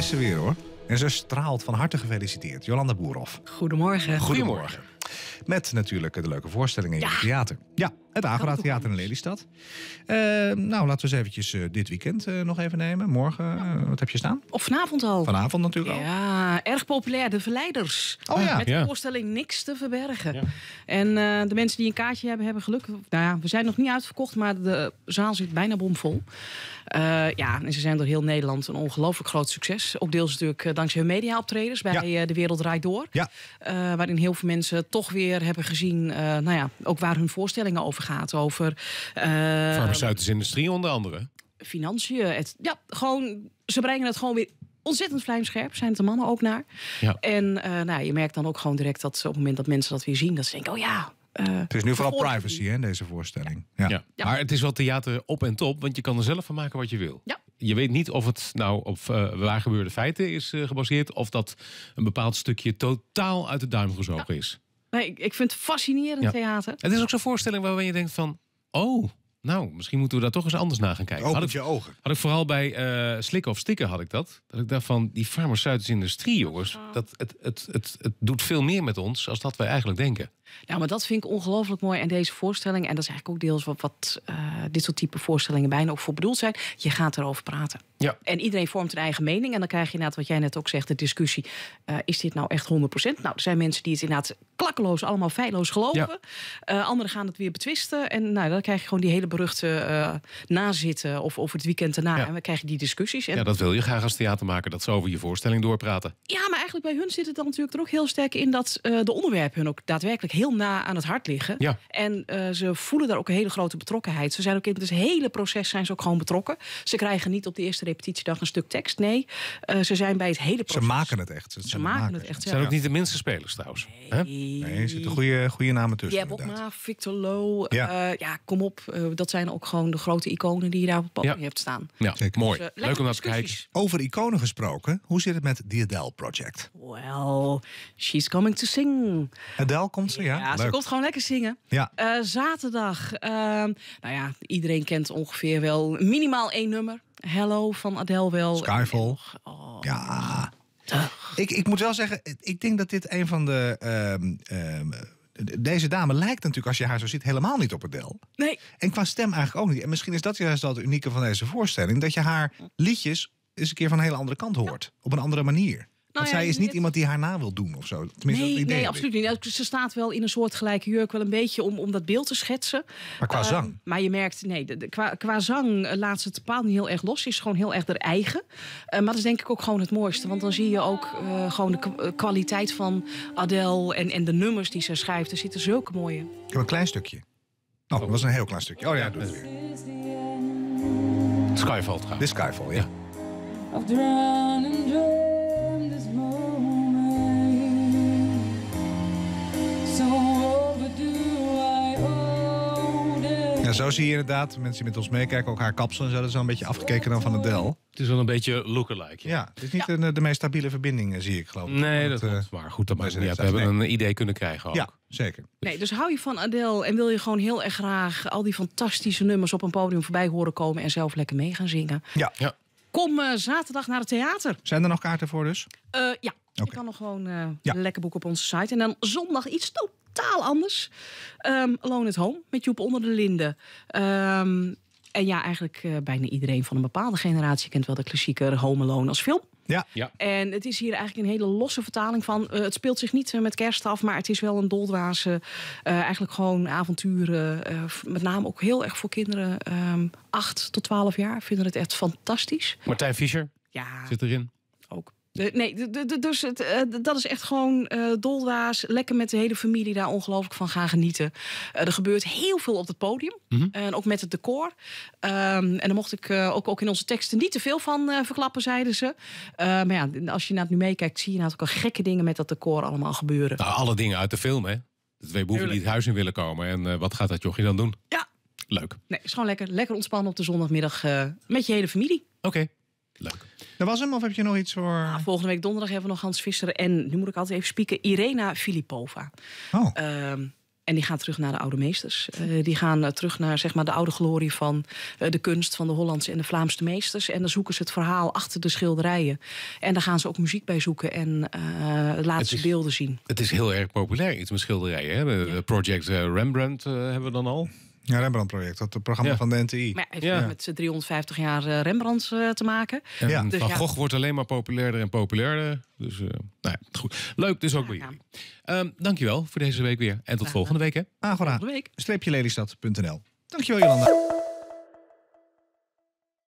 is ze weer hoor. En ze straalt van harte gefeliciteerd. Jolanda Boerhoff. Goedemorgen. Goedemorgen. Met natuurlijk de leuke voorstellingen in het theater. Ja, het Agora Theater in Lelystad. Eh, nou, laten we eens eventjes eh, dit weekend eh, nog even nemen. Morgen, wat heb je staan? Of vanavond al. Vanavond natuurlijk al. Ja, erg populair. De Verleiders. Oh ja. Met de Ja. voorstelling Niks te verbergen. En eh, de mensen die een kaartje hebben, hebben geluk. Nou ja, we zijn nog niet uitverkocht, maar de zaal zit bijna bomvol. Eh, ja, en ze zijn door heel Nederland een ongelooflijk groot succes. Ook deels natuurlijk dankzij hun media-optredens bij Ja. eh, De Wereld Draait Door. Ja. Eh, waarin heel veel mensen toch weer hebben gezien, eh, nou ja, ook waar hun voorstellingen over gaat. Over eh, Farmaceutische industrie onder andere. financiën. Het, ja, gewoon, ze brengen het gewoon weer ontzettend vlijmscherp. Zijn het de mannen ook naar. Ja. En eh, nou, je merkt dan ook gewoon direct dat op het moment dat mensen dat weer zien, dat ze denken, oh ja. eh, Het is nu vooral privacy hè, in deze voorstelling. Ja. Ja. Ja. Maar het is wel theater op en top, want je kan er zelf van maken wat je wil. Ja. Je weet niet of het nou op waar gebeurde feiten is gebaseerd, of dat een bepaald stukje totaal uit de duim gezogen is. Nee, ik, ik vind het fascinerend Ja. theater. Het is ook zo'n voorstelling waarvan je denkt van, oh, nou, misschien moeten we daar toch eens anders naar gaan kijken. Had Opent ik, je ogen. had ik vooral bij eh slikken of stikken had ik dat. Dat ik dacht van, die farmaceutische industrie, jongens, dat, het, het, het, het doet veel meer met ons als dat wij eigenlijk denken. Ja, maar dat vind ik ongelooflijk mooi aan deze voorstelling. En dat is eigenlijk ook deels wat, wat eh, dit soort type voorstellingen bijna ook voor bedoeld zijn. Je gaat erover praten. Ja. En iedereen vormt een eigen mening. En dan krijg je inderdaad, wat jij net ook zegt, de discussie. eh, is dit nou echt 100%? Nou, er zijn mensen die het inderdaad klakkeloos, allemaal feilloos geloven. Eh, anderen gaan het weer betwisten. En nou, dan krijg je gewoon die hele beruchte nazitten of over het weekend erna. Ja. En dan krijg je die discussies. En Ja, dat wil je graag als theatermaker, dat ze over je voorstelling doorpraten. ja, maar eigenlijk bij hun zit het dan natuurlijk er ook heel sterk in dat de onderwerpen hun ook daadwerkelijk heel na aan het hart liggen. Ja. En eh, ze voelen daar ook een hele grote betrokkenheid. Ze zijn ook in het hele proces zijn ze ook gewoon betrokken. Ze krijgen niet op de eerste repetitiedag een stuk tekst. Nee, eh, ze zijn bij het hele Ze proces. maken het echt. Ze maken het echt Het zelf. zijn ook niet de minste spelers trouwens. Hè? Nee, er zitten goede, goede namen tussen. Inderdaad. Okma, Victor Low. Ja. Ja. ja, kom op. eh, dat zijn ook gewoon de grote iconen die je daar op het podium Ja. hebt staan. Ja, Zeker. mooi. Dus, eh, Leuk om naar te kijken. Over iconen gesproken, hoe zit het met The Adele Project? Well, she's coming to sing. Adele komt ze, ja? Ja, ze komt gewoon lekker zingen. Ja. Eh, zaterdag. ehm, nou ja, iedereen kent ongeveer wel minimaal één nummer. Hello van Adele wel. Skyfall. Oh, Ja. Ik, ik moet wel zeggen, ik denk dat dit een van de... ehm, ehm, deze dame lijkt natuurlijk, als je haar zo ziet, helemaal niet op Adele. Nee, En qua stem eigenlijk ook niet. En misschien is dat juist wel het unieke van deze voorstelling. Dat je haar liedjes eens een keer van een hele andere kant hoort. Op een andere manier. Want Nou ja, zij is niet iemand die haar na wil doen of zo. Tenminste, nee, dat idee nee ik. absoluut niet. Ja, Ze staat wel in een soort gelijke jurk, wel een beetje om, om dat beeld te schetsen. Maar qua Eh, zang. maar je merkt, nee, de, de- qua, qua zang eh, laat ze het bepaald niet heel erg los. Ze is gewoon heel erg haar eigen. Eh, maar dat is denk ik ook gewoon het mooiste. Want dan zie je ook eh, gewoon de kwaliteit van Adele en, en de nummers die ze schrijft. Er zitten zulke mooie. Ik heb een klein stukje. Oh, dat was een heel klein stukje. Oh ja, doe het weer. Skyfall trouwens. Dit Skyfall, ja. And dreamed Ja, zo zie je inderdaad, mensen die met ons meekijken, ook haar kapsel en zo. Dat is wel een beetje afgekeken dan van Adele. Het is wel een beetje lookalike. Ja, het is niet de, de meest stabiele verbinding, eh, zie ik geloof ik. Nee, dat eh, klopt. Maar goed, dat maakt wij niet uit. We hebben een idee kunnen krijgen ook. Ja, zeker. Nee, dus hou je van Adele en wil je gewoon heel erg graag al die fantastische nummers op een podium voorbij horen komen en zelf lekker mee gaan zingen. Ja. Ja. Kom eh, zaterdag naar het theater. Zijn er nog kaarten voor dus? Eh, ja, je Oké. kan nog gewoon eh Ja. lekker boeken op onze site. En dan zondag iets totaal anders. Ehm, Alone at Home met Joep onder de linden. Ehm, en ja, eigenlijk eh, bijna iedereen van een bepaalde generatie kent wel de klassieker Home Alone als film. Ja. Ja. En het is hier eigenlijk een hele losse vertaling van. eh, het speelt zich niet eh, met kerst af, maar het is wel een doldwaze. eh, eigenlijk gewoon avonturen. eh, met name ook heel erg voor kinderen. ehm 8 tot 12 jaar vinden het echt fantastisch. Martijn Fischer Ja, zit erin. ook. De- nee, dus het, eh, dat is echt gewoon eh dolwaas. Lekker met de hele familie daar ongelooflijk van gaan genieten. Eh, er gebeurt heel veel op het podium. En ook met het decor. Ehm, en daar mocht ik eh, ook, ook in onze teksten niet te veel van eh, verklappen, zeiden ze. Eh, maar ja, als je naar het nu meekijkt, zie je natuurlijk ook al gekke dingen met dat decor allemaal gebeuren. Nou, alle dingen uit de film, hè. De twee boeven die het huis in willen komen. En eh, wat gaat dat jochie dan doen? Ja, Leuk. nee, is gewoon lekker, lekker ontspannen op de zondagmiddag eh, met je hele familie. Oké. Leuk. Dat was hem, of heb je nog iets voor... Nou, volgende week donderdag hebben we nog Hans Visser en, nu moet ik altijd even spieken, Irena Filipova. Oh, Ehm, En die gaan terug naar de oude meesters. Eh, die gaan eh, terug naar zeg maar, de oude glorie van eh, de kunst van de Hollandse en de Vlaamse meesters. En dan zoeken ze het verhaal achter de schilderijen. En daar gaan ze ook muziek bij zoeken en eh, laten ze beelden zien. Het is heel erg populair, iets met schilderijen. Hè? Project Rembrandt hebben we dan al. Ja, Rembrandt-project, dat het programma Ja. van de NTI. Maar ja, heeft Ja. met z'n 350 jaar eh, Rembrandt eh, te maken. En Ja. Van Dus ja. Gogh wordt alleen maar populairder en populairder. Dus eh, nou ja, goed. Leuk dus ook bij Ja. jullie. Ehm dankjewel voor deze week weer. En tot volgende week hè. Agora, Volgende week. streepje lelystad.nl. Dankjewel Jolanda.